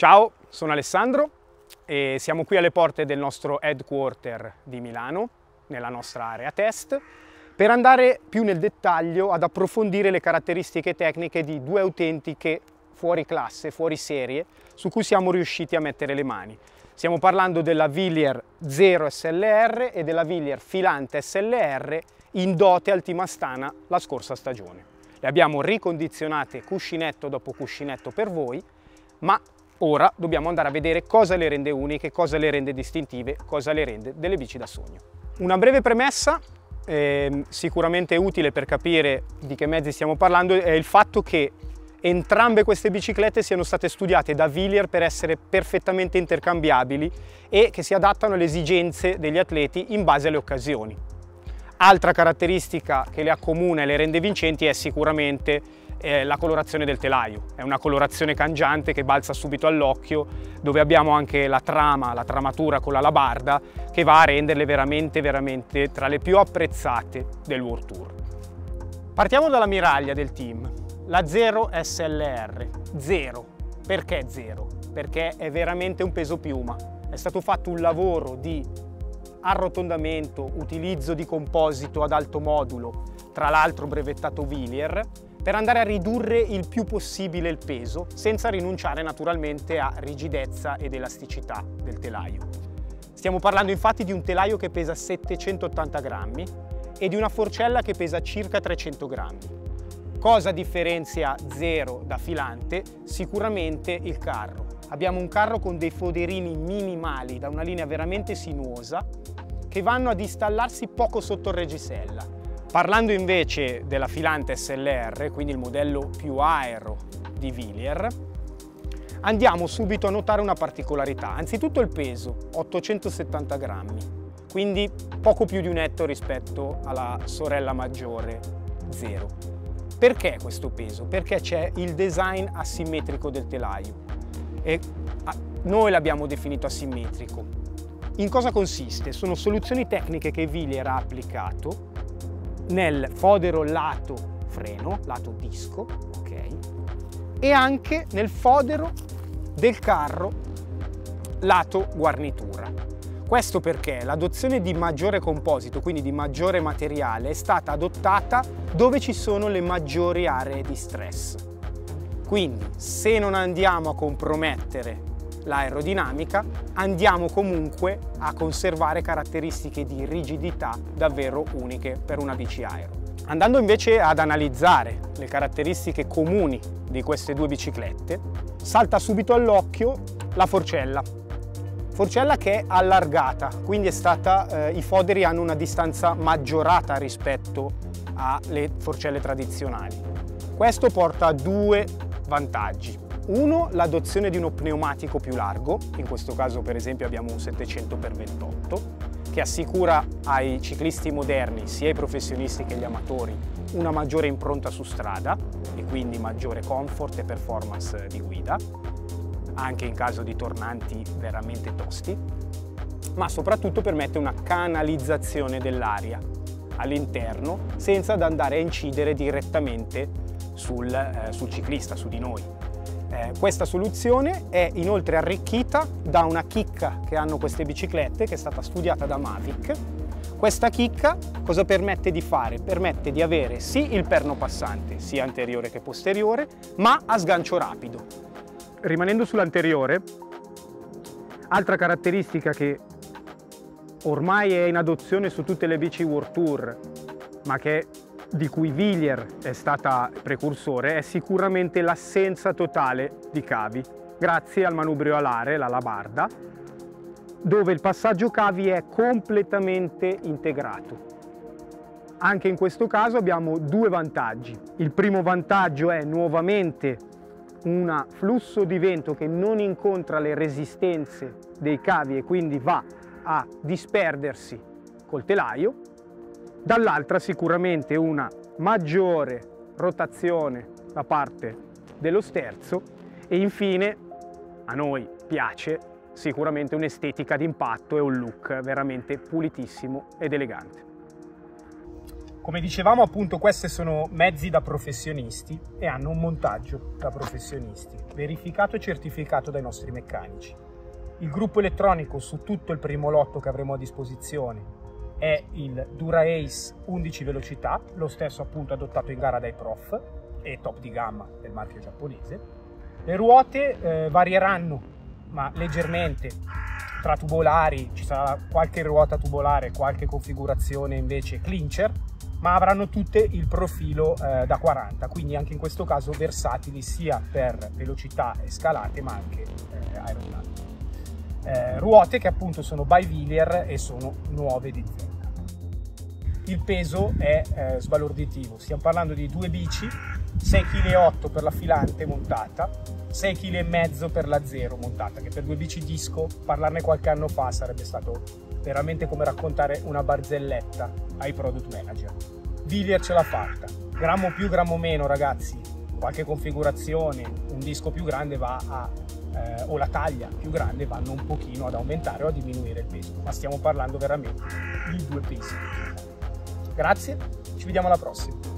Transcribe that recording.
Ciao, sono Alessandro e siamo qui alle porte del nostro headquarter di Milano, nella nostra area test, per andare più nel dettaglio ad approfondire le caratteristiche tecniche di due autentiche fuori classe, fuori serie, su cui siamo riusciti a mettere le mani. Stiamo parlando della Villier 0 SLR e della Villier Filante SLR in dote altimastana la scorsa stagione. Le abbiamo ricondizionate cuscinetto dopo cuscinetto per voi, ma Ora dobbiamo andare a vedere cosa le rende uniche, cosa le rende distintive, cosa le rende delle bici da sogno. Una breve premessa, eh, sicuramente utile per capire di che mezzi stiamo parlando, è il fatto che entrambe queste biciclette siano state studiate da Villier per essere perfettamente intercambiabili e che si adattano alle esigenze degli atleti in base alle occasioni. Altra caratteristica che le accomuna e le rende vincenti è sicuramente eh, la colorazione del telaio. È una colorazione cangiante che balza subito all'occhio, dove abbiamo anche la trama, la tramatura con la labarda, che va a renderle veramente, veramente tra le più apprezzate del World Tour. Partiamo dalla miraglia del team, la 0 SLR. 0. Perché 0? Perché è veramente un peso piuma. È stato fatto un lavoro di arrotondamento, utilizzo di composito ad alto modulo, tra l'altro brevettato Villier, per andare a ridurre il più possibile il peso senza rinunciare naturalmente a rigidezza ed elasticità del telaio. Stiamo parlando infatti di un telaio che pesa 780 grammi e di una forcella che pesa circa 300 grammi. Cosa differenzia zero da filante? Sicuramente il carro. Abbiamo un carro con dei foderini minimali da una linea veramente sinuosa che vanno ad installarsi poco sotto il reggisella Parlando invece della filante SLR, quindi il modello più aero di Villier, andiamo subito a notare una particolarità. Anzitutto il peso, 870 grammi, quindi poco più di un etto rispetto alla sorella maggiore, 0. Perché questo peso? Perché c'è il design asimmetrico del telaio e noi l'abbiamo definito asimmetrico. In cosa consiste? Sono soluzioni tecniche che Villier ha applicato nel fodero lato freno, lato disco, ok? E anche nel fodero del carro lato guarnitura. Questo perché l'adozione di maggiore composito, quindi di maggiore materiale, è stata adottata dove ci sono le maggiori aree di stress. Quindi se non andiamo a compromettere l'aerodinamica, andiamo comunque a conservare caratteristiche di rigidità davvero uniche per una bici aero. Andando invece ad analizzare le caratteristiche comuni di queste due biciclette, salta subito all'occhio la forcella. Forcella che è allargata, quindi è stata, eh, i foderi hanno una distanza maggiorata rispetto alle forcelle tradizionali. Questo porta a due vantaggi. Uno, l'adozione di uno pneumatico più largo, in questo caso per esempio abbiamo un 700x28, che assicura ai ciclisti moderni, sia ai professionisti che agli amatori, una maggiore impronta su strada e quindi maggiore comfort e performance di guida, anche in caso di tornanti veramente tosti, ma soprattutto permette una canalizzazione dell'aria all'interno senza andare a incidere direttamente sul, eh, sul ciclista, su di noi. Eh, questa soluzione è inoltre arricchita da una chicca che hanno queste biciclette che è stata studiata da Mavic. Questa chicca cosa permette di fare? Permette di avere sì il perno passante, sia anteriore che posteriore, ma a sgancio rapido. Rimanendo sull'anteriore, altra caratteristica che ormai è in adozione su tutte le bici World Tour, ma che di cui Villier è stata precursore è sicuramente l'assenza totale di cavi, grazie al manubrio alare, la labarda, dove il passaggio cavi è completamente integrato. Anche in questo caso abbiamo due vantaggi. Il primo vantaggio è nuovamente un flusso di vento che non incontra le resistenze dei cavi e quindi va a disperdersi col telaio dall'altra sicuramente una maggiore rotazione da parte dello sterzo e infine a noi piace sicuramente un'estetica d'impatto e un look veramente pulitissimo ed elegante. Come dicevamo appunto questi sono mezzi da professionisti e hanno un montaggio da professionisti, verificato e certificato dai nostri meccanici. Il gruppo elettronico su tutto il primo lotto che avremo a disposizione è il Dura Ace 11 velocità, lo stesso appunto adottato in gara dai prof e top di gamma del marchio giapponese. Le ruote eh, varieranno, ma leggermente, tra tubolari, ci sarà qualche ruota tubolare, qualche configurazione invece clincher, ma avranno tutte il profilo eh, da 40, quindi anche in questo caso versatili sia per velocità e scalate ma anche eh, aerodinamiche. Eh, ruote che appunto sono by Villier e sono nuove di zero. Il peso è eh, sbalorditivo, stiamo parlando di due bici, 6,8 kg per la filante montata, 6,5 kg per la zero montata, che per due bici disco parlarne qualche anno fa sarebbe stato veramente come raccontare una barzelletta ai product manager. Villier ce l'ha fatta, grammo più, grammo meno ragazzi, qualche configurazione, un disco più grande va a, eh, o la taglia più grande vanno un pochino ad aumentare o a diminuire il peso, ma stiamo parlando veramente di due pesi. Grazie, ci vediamo alla prossima.